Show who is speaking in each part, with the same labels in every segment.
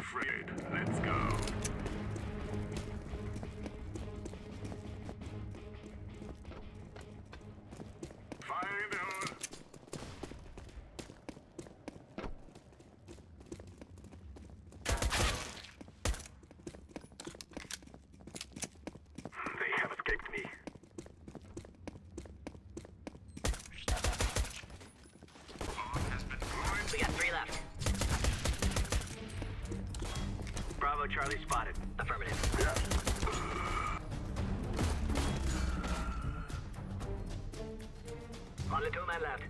Speaker 1: afraid. Let's go.
Speaker 2: Charlie spotted. Affirmative. Only two men left.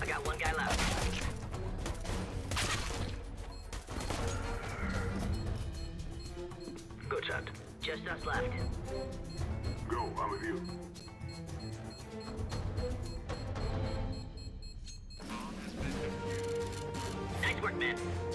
Speaker 2: I got one guy left. Good shot. Just us left.
Speaker 1: Go, I'm with you.
Speaker 2: Nice work,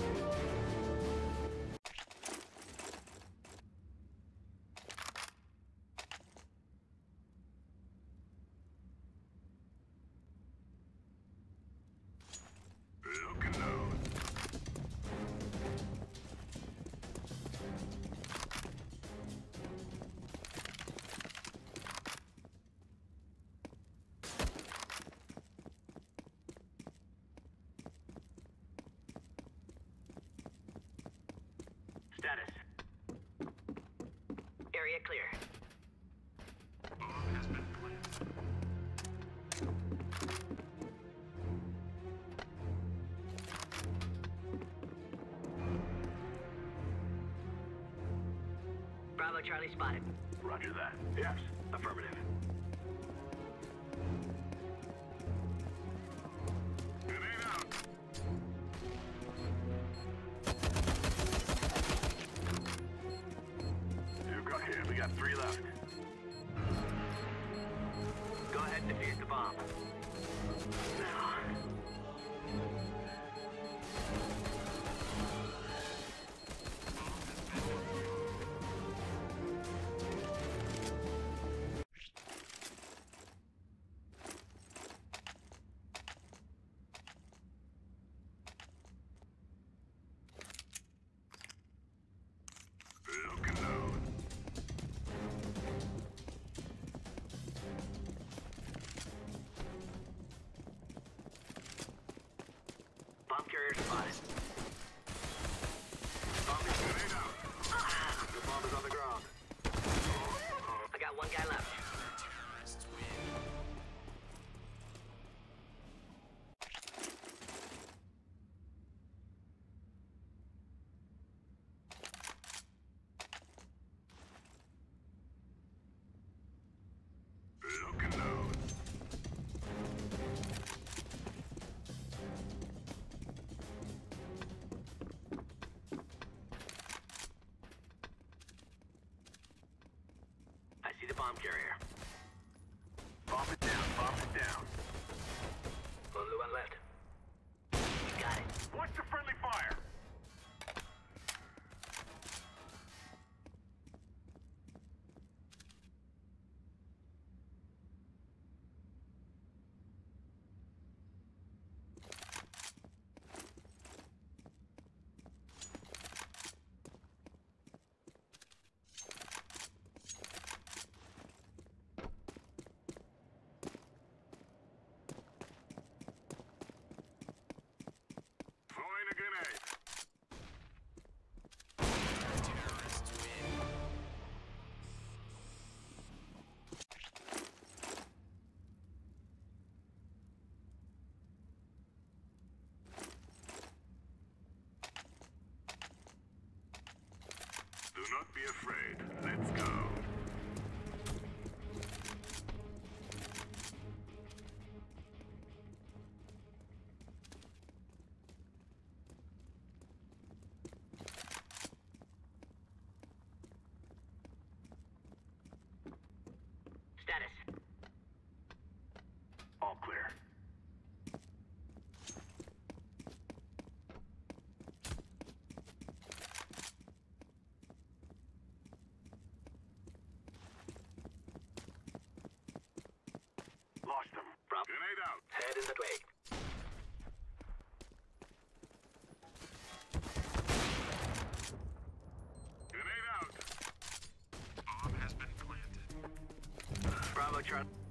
Speaker 2: Bravo Charlie spotted.
Speaker 1: Roger that. Yes.
Speaker 2: Affirmative.
Speaker 1: Grenade out. You got here. We got three left.
Speaker 2: Go ahead and defuse the bomb. Now. Bomb carrier.
Speaker 1: Bomb it down. Bomb it down. Afraid.
Speaker 3: Lost them.
Speaker 2: From
Speaker 3: Grenade out.
Speaker 2: head in that way.
Speaker 3: Grenade out. Bomb has been planted.
Speaker 2: Bravo, Charlie. Affirmative.